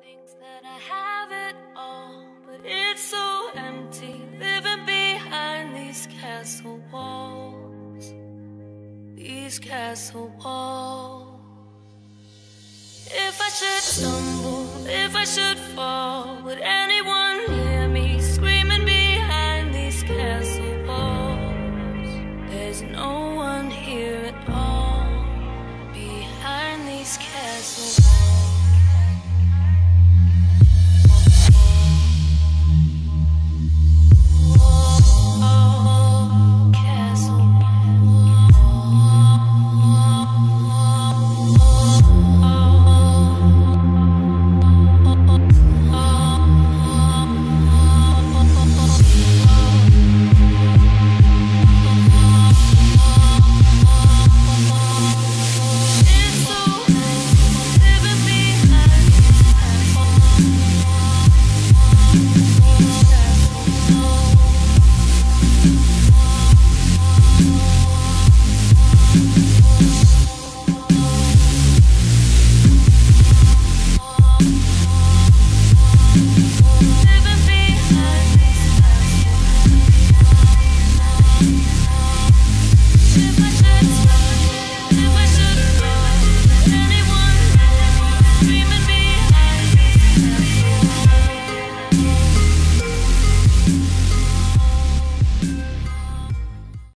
Thinks that I have it all, but it's so empty living behind these castle walls. These castle walls. If I should stumble, if I should fall, would anyone hear me screaming behind these castle walls? There's no one here at all behind these castle walls.